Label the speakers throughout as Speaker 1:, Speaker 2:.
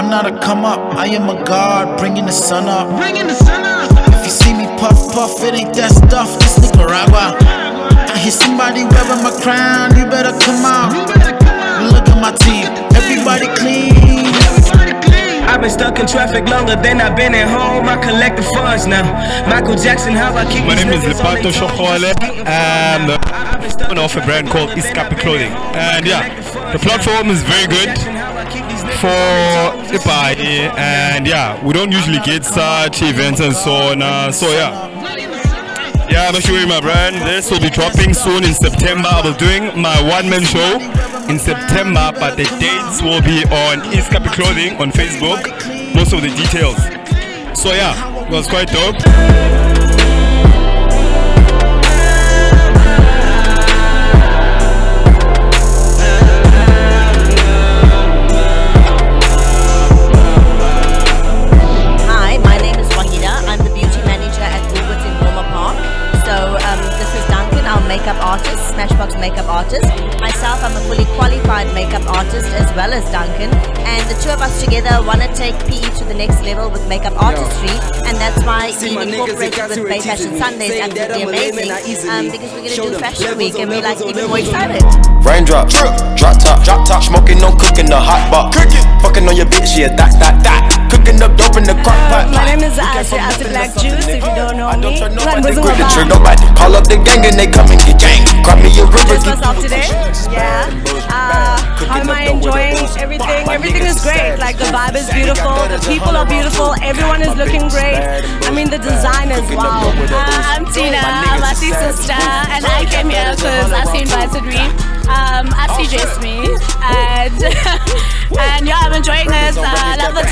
Speaker 1: I'm not a come up, I am a god, bringing the sun up.
Speaker 2: Bringing the sun up.
Speaker 1: If you see me puff puff, it ain't that stuff, this Nicaragua. I hear somebody wearing my crown, you better come out.
Speaker 2: You better come out.
Speaker 1: Look at my team, everybody clean.
Speaker 2: Everybody clean.
Speaker 3: I've been stuck in traffic longer than I've been at home. I collect the funds now. Michael Jackson, how I keep
Speaker 4: My
Speaker 3: these
Speaker 4: name is
Speaker 3: niggas on
Speaker 4: Lepato
Speaker 3: they.
Speaker 4: Shokhole and uh,
Speaker 3: I've been stuck
Speaker 4: owner of a brand called Iskapi Clothing. And yeah, the platform is very good for Ipai and yeah, we don't usually get such events and so on. Uh, so yeah. Yeah, I'm showing my brand. This will be dropping soon in September. I'll be doing my one-man show in September, but the dates will be on Iskapi Clothing on Facebook. Most of the details. So yeah, it was quite dope.
Speaker 5: Makeup artist. Myself, I'm a fully qualified makeup artist as well as Duncan. And the two of us together want to take PE to the next level with makeup artistry. And that's why
Speaker 3: See
Speaker 5: we
Speaker 3: my niggas
Speaker 5: incorporated with Bay Fashion Sundays and
Speaker 3: that
Speaker 5: would be
Speaker 3: I'm a layman,
Speaker 5: amazing um, because we're going to do Fashion Week and we're like even more
Speaker 3: levels.
Speaker 5: excited.
Speaker 6: Raindrop, drop top, drop top, smoking on cooking the hot pot. Cooking, fucking on your bitch, yeah, that, that, that. Cooking up dope in the crock pot.
Speaker 7: My name is Ase Ase Black Juice. If you don't know me, Run
Speaker 6: Nobody
Speaker 7: Bosom
Speaker 6: grip the
Speaker 7: Wabang.
Speaker 6: trigger, nobody. Call up the gang and they come and get gang. Grab me a river,
Speaker 7: Just myself today. Yeah. Uh, how am I enjoying everything? Everything is great. Like the vibe is beautiful. The people are beautiful. Everyone is looking great. I mean the design is wow.
Speaker 8: Uh, I'm Tina, I'm Asi's sister, and I came here because Asi invited me. Um, Asi dressed me, and and yeah, I'm enjoying it. Uh, I love the.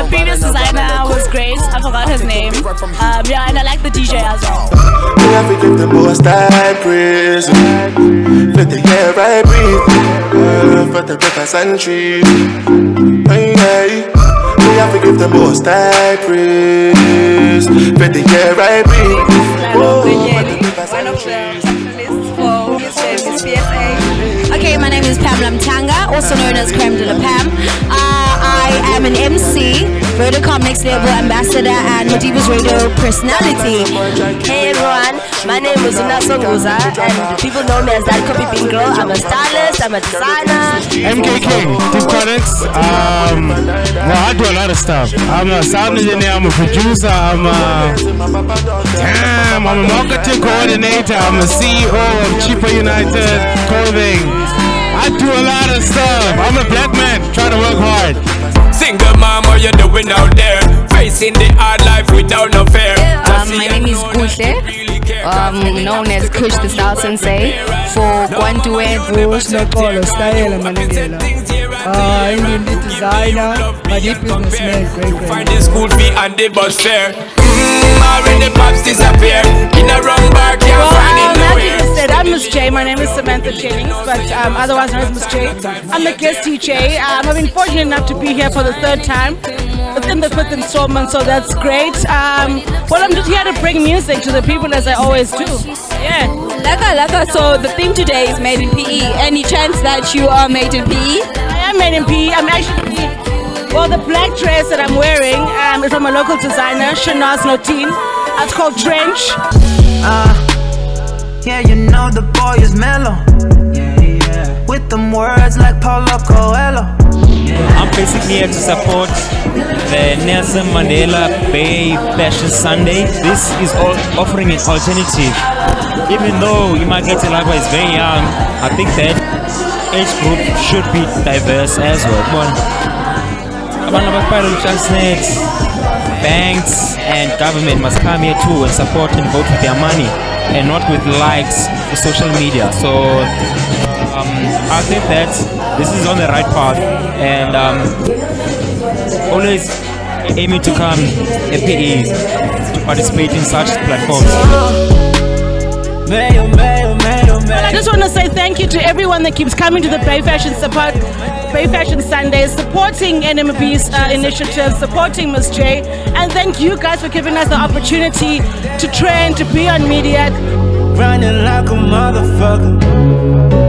Speaker 8: The previous designer was great. I forgot his name. Um, yeah, and I like the DJ as well.
Speaker 9: We have to give the most I praise. Let the air I breathe. For the rivers and trees. Hey, hey. We have to give the most I praise. Let the air I breathe. Oh, for the
Speaker 7: One
Speaker 9: and
Speaker 7: of the
Speaker 9: trees.
Speaker 7: capitalists for Miss Miss PSA.
Speaker 8: Okay, my name is Pamela Mtanga, also known as Creme de la Pam. Uh, I am an MC, Vodacom Next Level Ambassador, and Madibaz radio personality.
Speaker 5: Hey everyone, my name is Una Songuza and people know me as that copy girl. I'm a stylist, I'm a designer.
Speaker 4: MK King, Deep Connects. Um, well, I do a lot of stuff. I'm a sound engineer, I'm a producer, I'm a damn, I'm a marketing coordinator, I'm a CEO of Cheaper United Clothing. I do a lot of stuff. I'm a black man trying to work hard.
Speaker 3: Mom, what you doing out there? Facing the hard life without no fear.
Speaker 8: Um, my name is Kuhle, um, known as Kush the Style Sensei for Kwantue
Speaker 10: Nakolo style manendela. Ah, indie designer, but deep businessman, great, great.
Speaker 3: Find the school fee and the bus fare. Mmm, already pops disappear. In a wrong bar, can't
Speaker 7: Well,
Speaker 3: find
Speaker 7: um,
Speaker 3: it
Speaker 7: as you
Speaker 3: nowhere.
Speaker 7: just said, I'm Miss J. My name is Samantha Jennings, but um, otherwise known as Miss J. I'm the guest DJ. Um, I've been fortunate enough to be here for the third time within the fifth installment, so that's great. Um, well, I'm just here to bring music to the people as I always do. Yeah.
Speaker 8: Laka Laka, so the theme today is made in PE. Any chance that you are made in PE?
Speaker 7: I am made in PE. I'm actually. Well, the black dress that I'm wearing um, is from a local designer, Shanaz Notin. It's called Trench.
Speaker 1: Uh, yeah, you know the boy is mellow. Yeah, yeah. With them words like Paulo Coelho.
Speaker 11: I'm basically here to support the Nelson Mandela Bay Fashion Sunday. This is offering an alternative. Even though Imagete Lagwa is very young, I think that age group should be diverse as well. Come on. Abantu Transnet, banks and government must come here too and support and vote with their money and not with likes for social media. So um, I think that this is on the right path and um, always aiming to come FPE to participate in such platforms.
Speaker 7: I just want to say thank you to everyone that keeps coming to the Bay Fashion support, Bay Fashion Sundays, supporting NMB's uh, initiatives, supporting Miss J, and thank you guys for giving us the opportunity to train, to be on media.
Speaker 1: Running like a motherfucker.